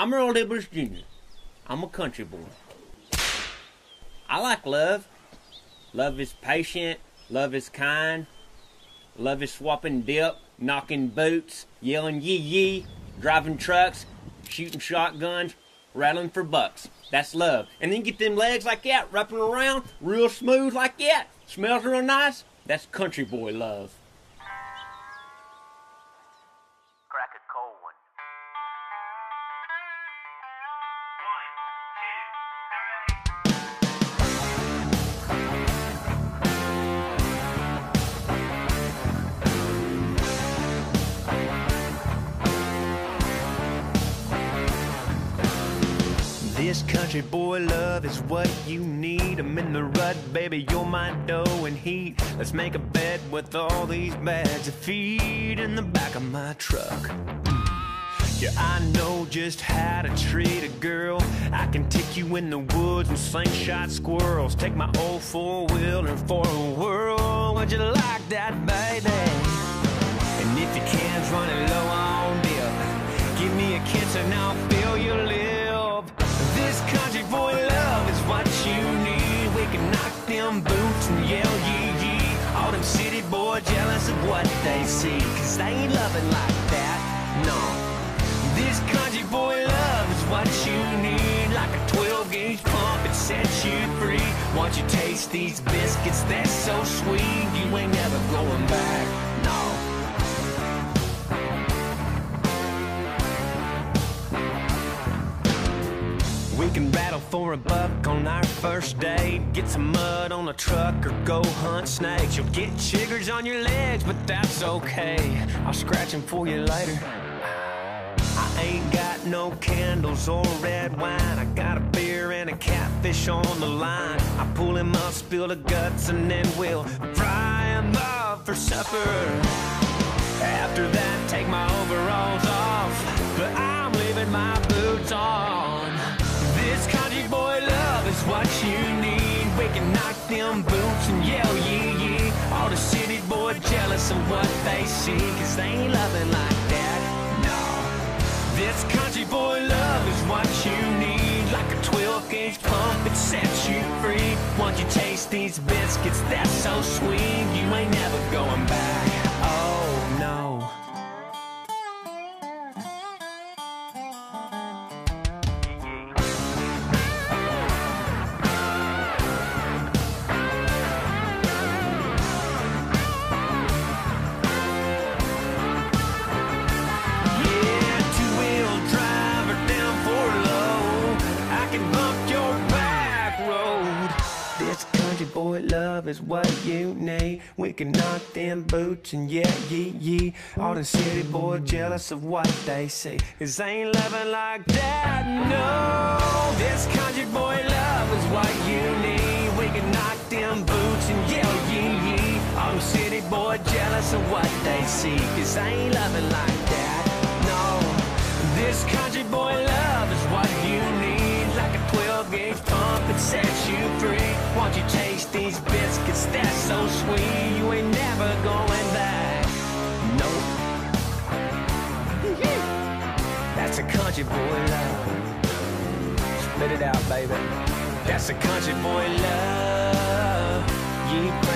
I'm Earl Dibbles Jr. I'm a country boy. I like love. Love is patient. Love is kind. Love is swapping dip, knocking boots, yelling yee yee, driving trucks, shooting shotguns, rattling for bucks. That's love. And then get them legs like that, wrapping around, real smooth like that. Smells real nice. That's country boy love. This country boy love is what you need. I'm in the rut, baby, you're my doe and heat. Let's make a bed with all these bags of feed in the back of my truck. Yeah, I know just how to treat a girl. I can take you in the woods and slingshot squirrels. Take my old four wheeler for a whirl. Would you like that, baby? And if your can's running low on dip, give me a kiss and I'll knock them boots and yell yee yee. All them city boys jealous of what they see, cause they ain't loving like that. No. This country boy love is what you need. Like a 12 gauge pump, it sets you free. Once you taste these biscuits, they're so sweet. You ain't never going back. We can battle for a buck on our first date. Get some mud on a truck or go hunt snakes. You'll get chiggers on your legs, but that's okay. I'll scratch them for you later. I ain't got no candles or red wine. I got a beer and a catfish on the line. I pull him up, spill the guts, and then we'll fry him up for supper. After that, take my We can knock them boots and yell yee yee. All the city boys jealous of what they see. Cause they ain't loving like that. No. This country boy love is what you need. Like a 12 gauge pump, it sets you free. Once you taste these biscuits, that's so sweet. You ain't never going back. Love is what you need. We can knock them boots and yeah, yee yee. All the city boys jealous of what they see. Cause ain't loving like that, no. This country boy love is what you need. We can knock them boots and yell yee yee. All the city boys jealous of what they see. Cause ain't loving like that, no. This country boy country boy love. Spit it out, baby. That's a country boy love. Bring